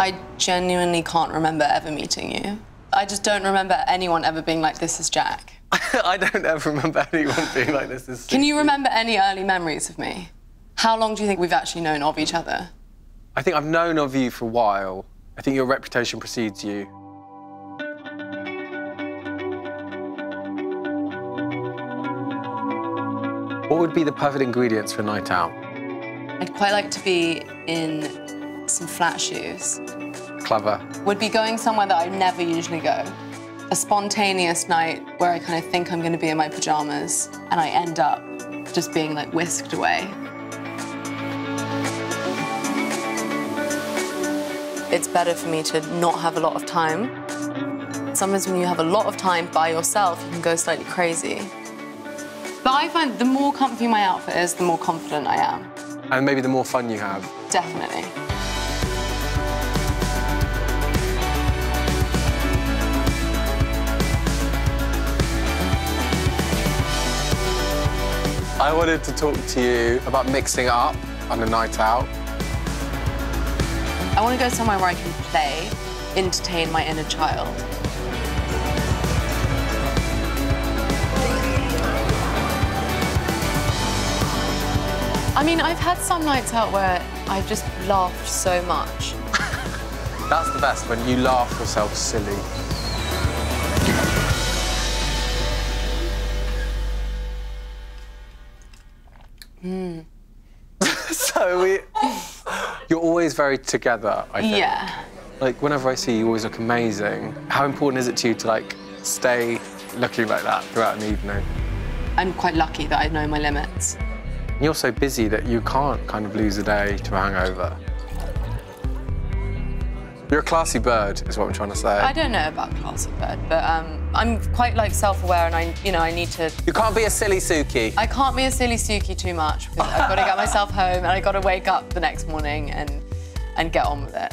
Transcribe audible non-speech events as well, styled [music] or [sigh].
I genuinely can't remember ever meeting you. I just don't remember anyone ever being like, this is Jack. [laughs] I don't ever remember anyone being like this. Is Can you remember any early memories of me? How long do you think we've actually known of each other? I think I've known of you for a while. I think your reputation precedes you. What would be the perfect ingredients for a night out? I'd quite like to be in some flat shoes. Clever. Would be going somewhere that I never usually go. A spontaneous night where I kind of think I'm going to be in my pajamas and I end up just being like whisked away. It's better for me to not have a lot of time. Sometimes when you have a lot of time by yourself, you can go slightly crazy. But I find the more comfy my outfit is, the more confident I am. And maybe the more fun you have. Definitely. I wanted to talk to you about mixing up on a night out. I want to go somewhere where I can play, entertain my inner child. I mean, I've had some nights out where I've just laughed so much. [laughs] That's the best, when you laugh yourself silly. Hmm. [laughs] so we... You're always very together, I think. Yeah. Like, whenever I see you, you always look amazing. How important is it to you to, like, stay looking like that throughout an evening? I'm quite lucky that I know my limits. You're so busy that you can't kind of lose a day to a hangover. You're a classy bird, is what I'm trying to say. I don't know about classy bird, but um, I'm quite like self-aware, and I, you know, I need to. You can't be a silly Suki. I can't be a silly Suki too much because I've got to get myself home and I've got to wake up the next morning and and get on with it.